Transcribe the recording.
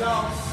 Go.